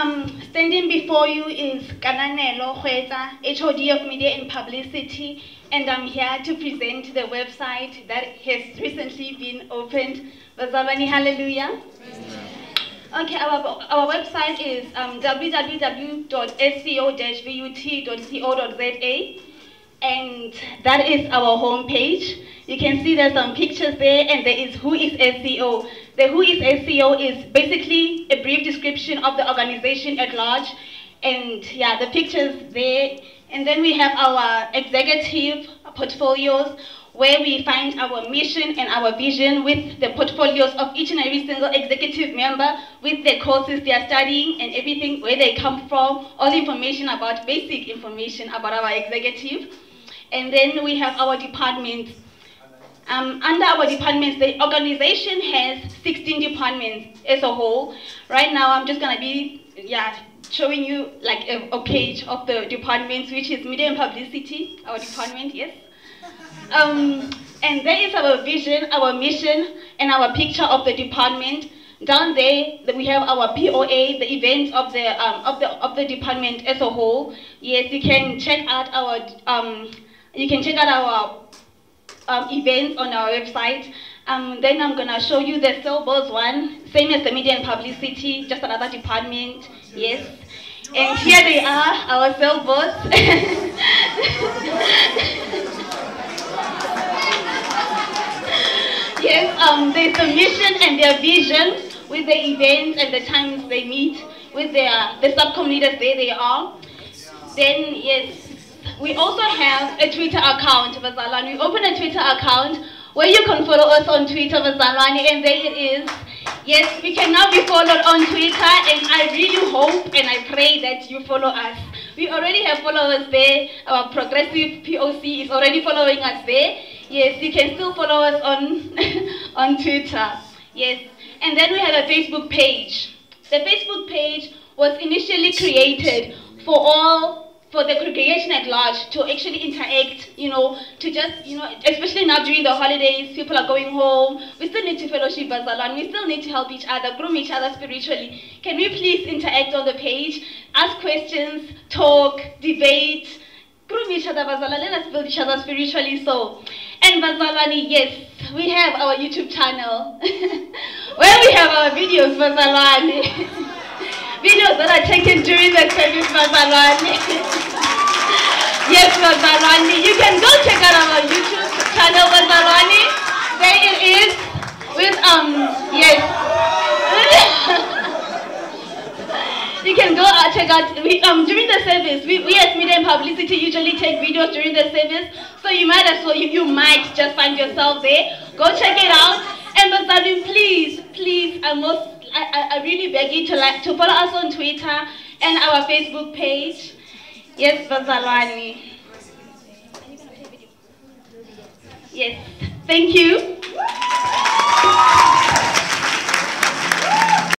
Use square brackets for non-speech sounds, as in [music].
Um, standing before you is Kananelo Hueta, HOD of Media and Publicity, and I'm here to present the website that has recently been opened. Bazalwane, hallelujah. Okay, our, our website is um, www.sco-vut.co.za and that is our homepage. You can see there's some pictures there and there is who is SCO. The who is SCO is basically a brief description of the organization at large and yeah, the pictures there. And then we have our executive portfolios where we find our mission and our vision with the portfolios of each and every single executive member with the courses they are studying and everything, where they come from, all information about, basic information about our executive. And then we have our departments. Um, under our departments, the organization has 16 departments as a whole. Right now, I'm just gonna be, yeah, showing you like a, a page of the departments, which is media and publicity, our department, yes. [laughs] Um, and there is our vision, our mission, and our picture of the department. Down there, that we have our POA, the events of the um, of the of the department as a whole. Yes, you can check out our um, you can check out our um, events on our website. Um, then I'm gonna show you the Cellboards one, same as the media and publicity, just another department. Yes. And here they are, our Cellboards. [laughs] yes, um, there's a mission and their vision with the events and the times they meet with their the subcommittees there they are. Then yes, we also have a Twitter account, Bazalwane. We open a Twitter account where you can follow us on Twitter, Bazalwane, and there it is. Yes, we can now be followed on Twitter, and I really hope and I pray that you follow us. We already have followers there. Our progressive POC is already following us there. Yes, you can still follow us on, [laughs] on Twitter. Yes, and then we have a Facebook page. The Facebook page was initially created for all for the congregation at large to actually interact, you know, to just, you know, especially now during the holidays, people are going home. We still need to fellowship Bazalwane. We still need to help each other, groom each other spiritually. Can we please interact on the page, ask questions, talk, debate, groom each other, Bazalwane. Let us build each other spiritually. So, and Bazalwane, yes, we have our YouTube channel [laughs] where we have our videos, Bazalwane. [laughs] videos that are taken during the service, Bazalwane. [laughs] yes, Bazalwane. You can go check out our YouTube channel, Bazalwane. There it is with, um, yes. [laughs] you can go uh, check out, we, um, during the service, we, we as media and publicity usually take videos during the service, so you might as well, you, you might just find yourself there. Go check it out. And Bazalwane, please, please, I most I, I really beg you to like to follow us on Twitter and our Facebook page. Yes, Bazalwane. Yes, thank you.